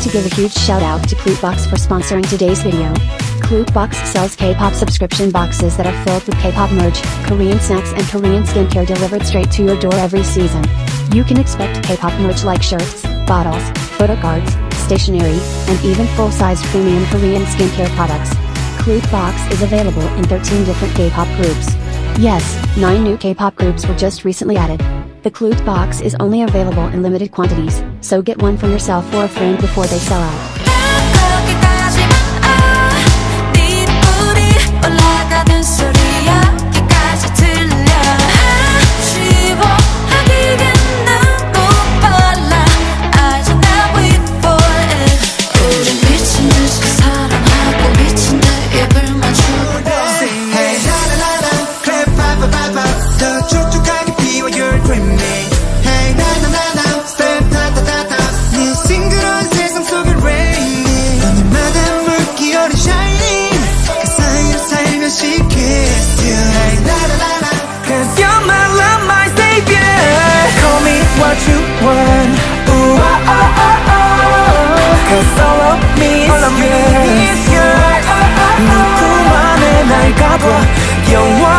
to give a huge shout out to KlootBox for sponsoring today's video. KlootBox sells K-pop subscription boxes that are filled with K-pop merch, Korean snacks and Korean skincare delivered straight to your door every season. You can expect K-pop merch like shirts, bottles, photo cards, stationery, and even full-sized premium Korean skincare products. KlootBox is available in 13 different K-pop groups. Yes, 9 new K-pop groups were just recently added. The Kloot box is only available in limited quantities, so get one for yourself or a friend before they sell out. 仰望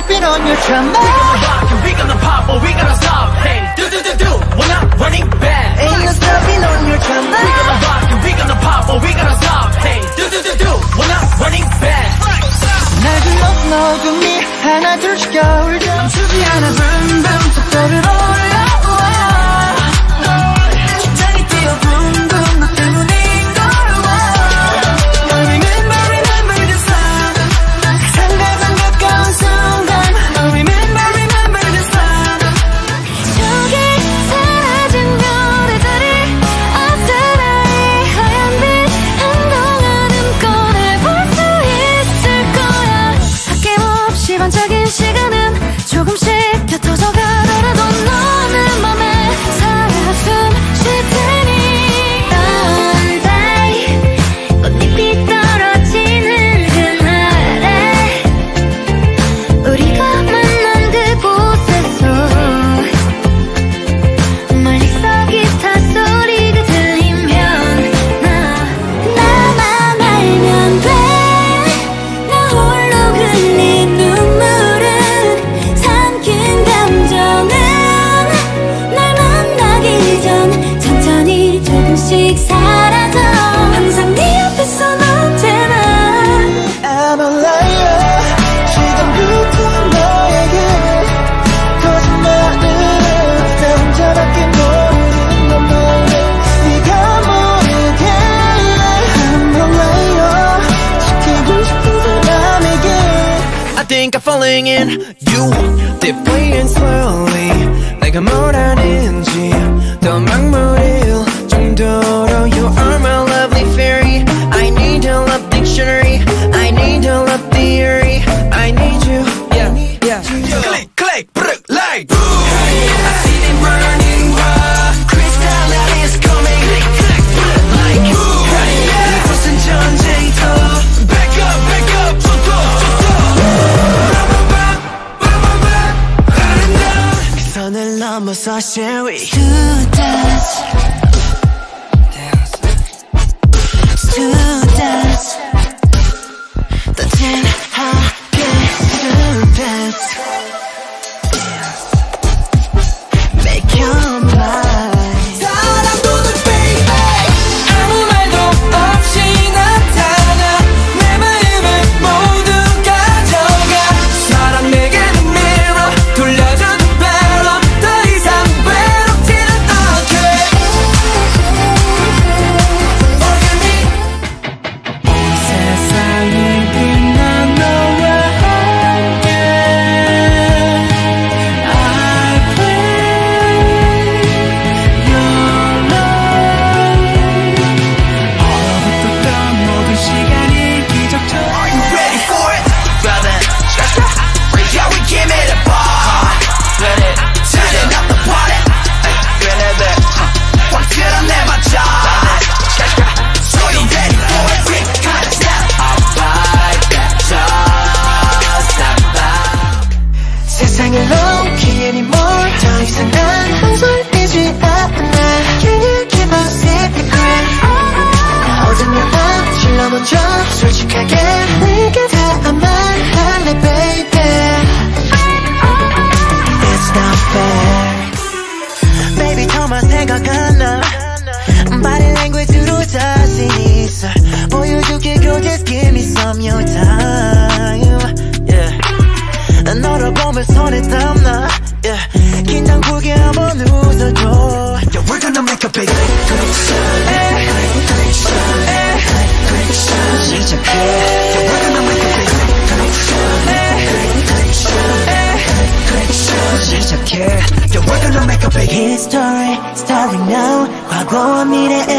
hopping on your. We gonna rock and we gonna pop, but we gonna stop. Hey, do do do do, we're not running back. Ain't no stopping on your tremor. We gonna rock and we gonna pop, but we gonna stop. Hey, do do do do, we're not running back. 날좀 넣어준 미 하나 둘 겨울 잠수지 않아 like, brrk, like. Ooh. I see them burning bright. Crystal light is coming. Like, ooh. 무슨 전쟁터. Back up, back up, 저도, 저도. 선을 넘어서 shall we? Do that. a big history Starting now 과거와 미래에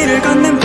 길을 걷는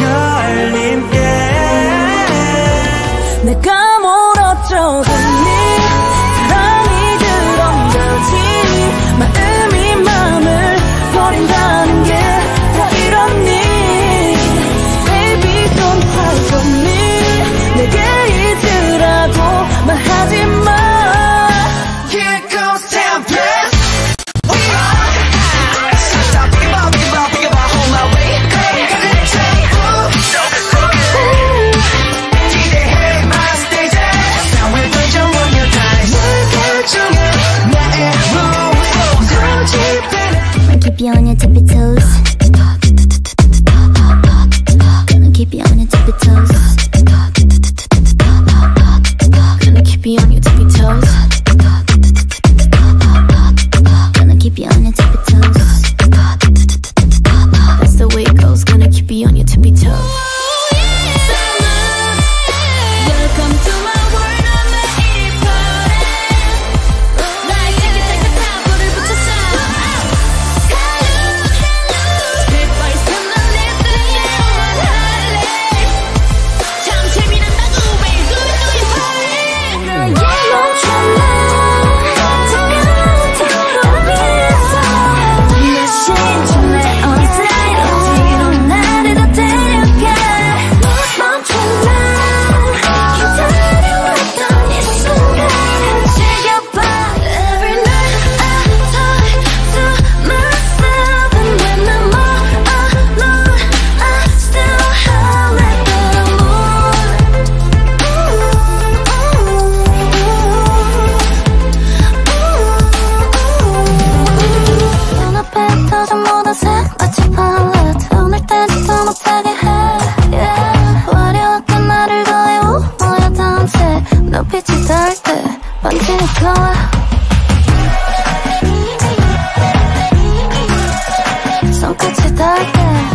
만지니까 손끝이 닿을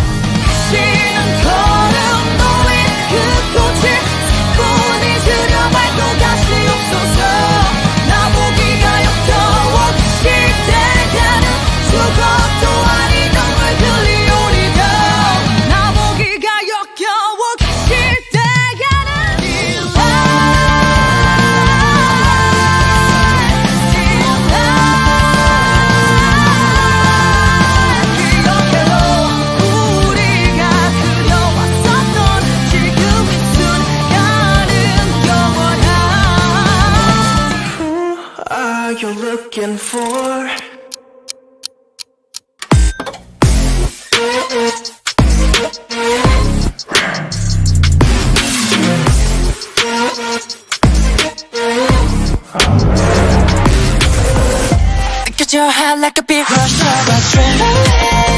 of adrenaline.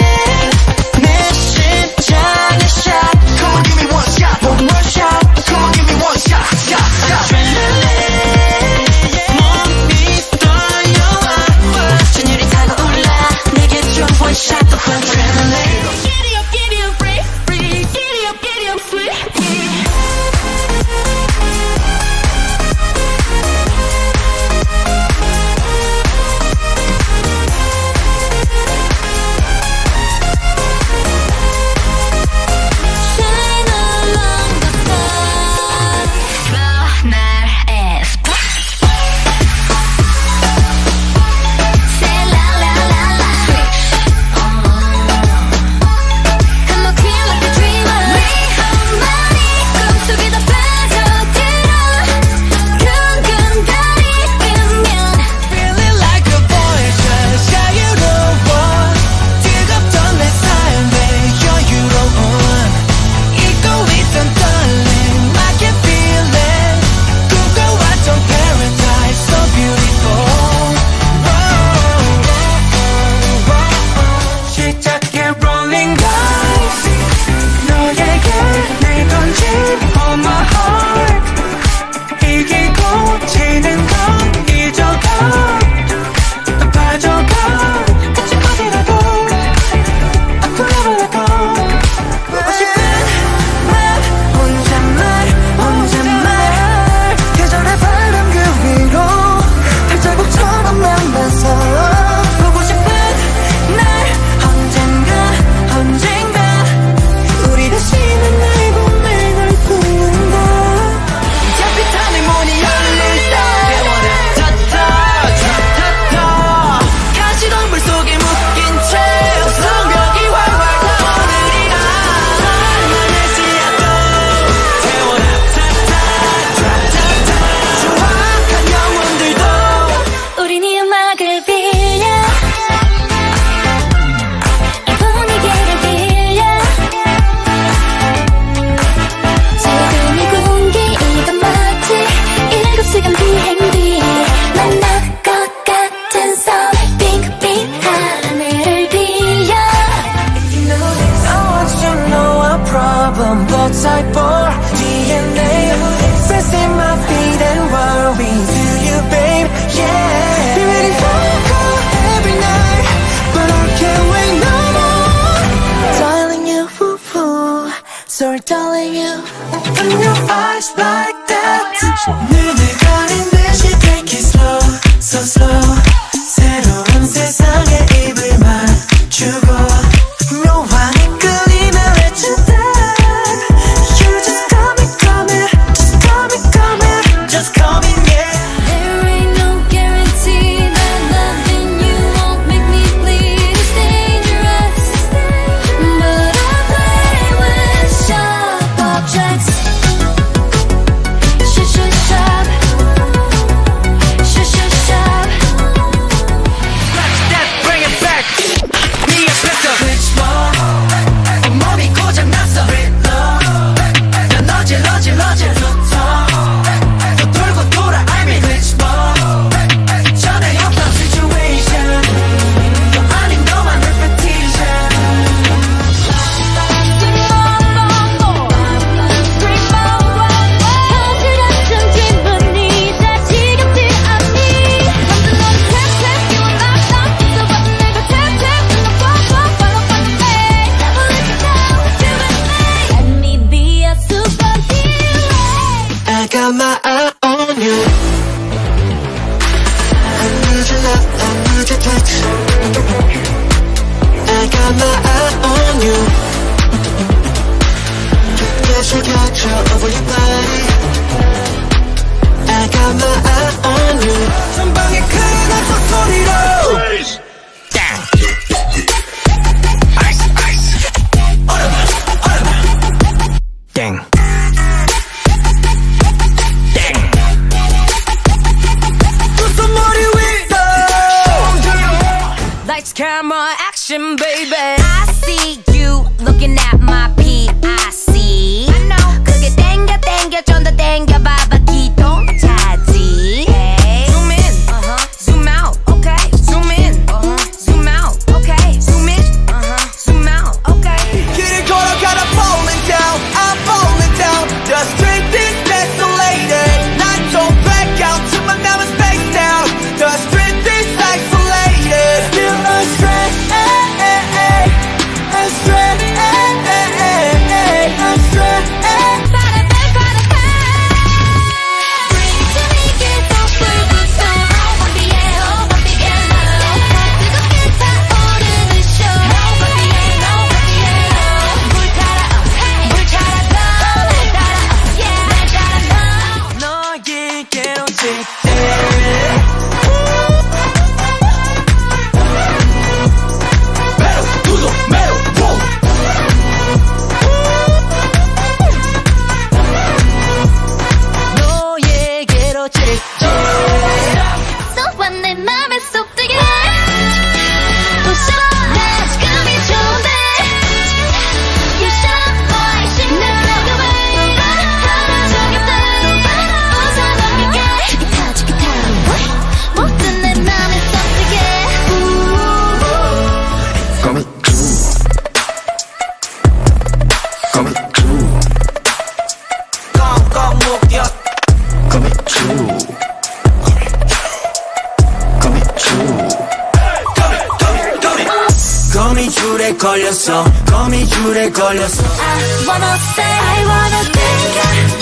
Everybody media me true Coming true Coming true 거미줄에 걸렸어 거미줄에 걸렸어 I wanna say I wanna think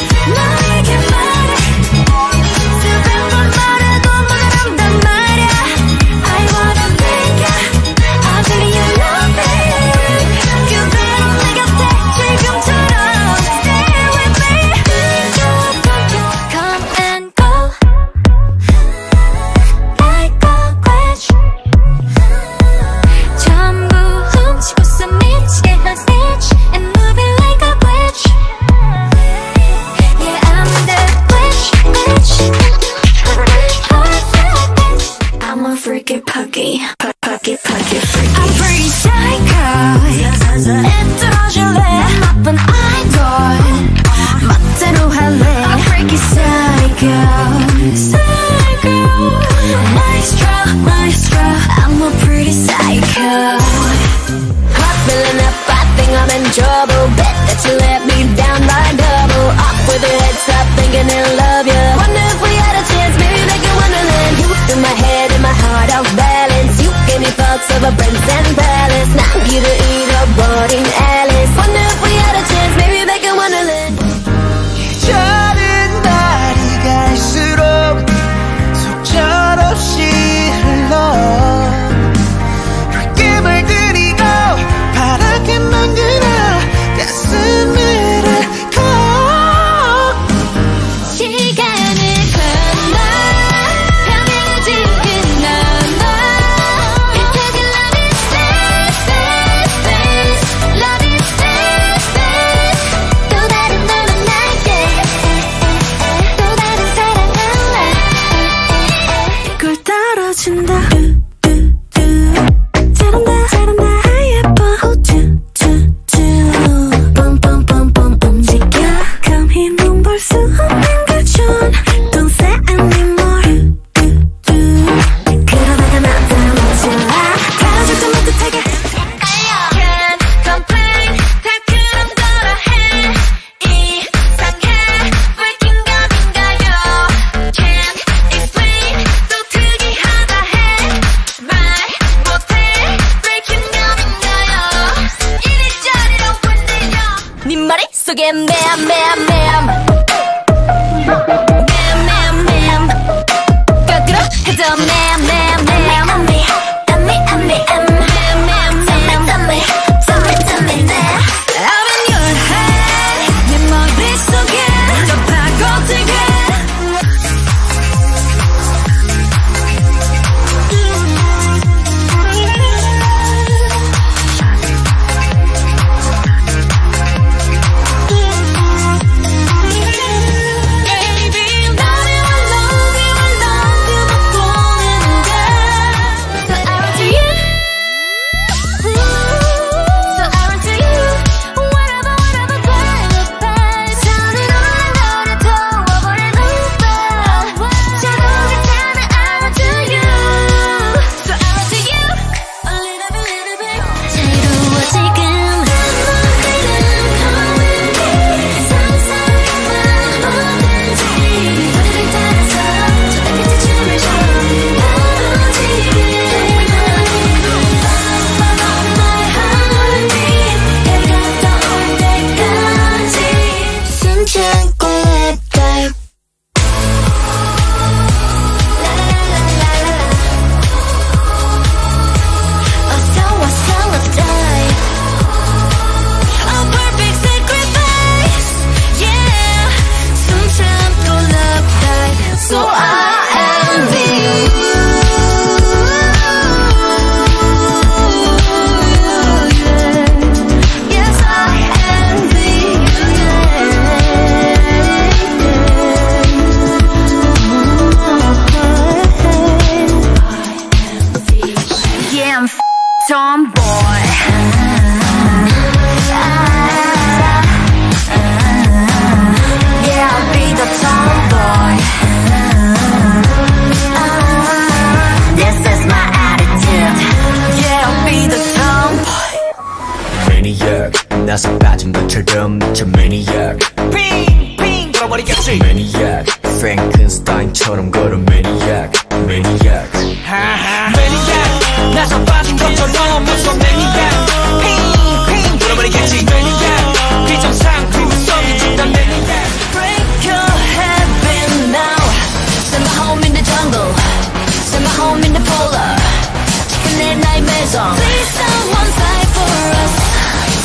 song. Please someone fight for us.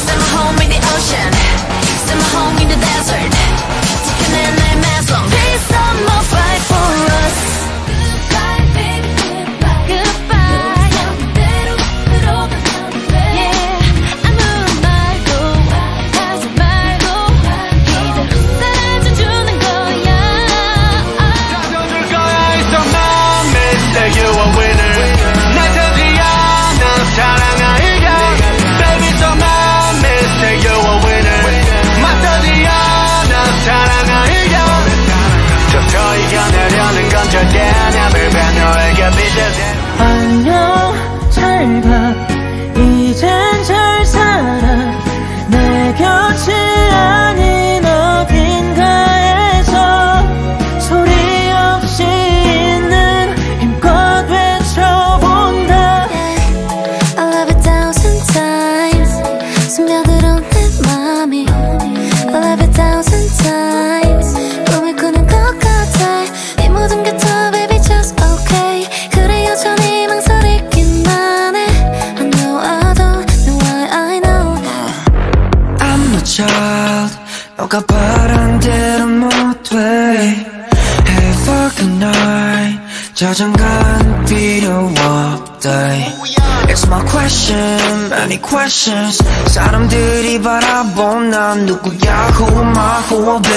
Send me home in the ocean. Send me home in the desert. actions 사람들이 바라본 난 누구야 Who am I, who am I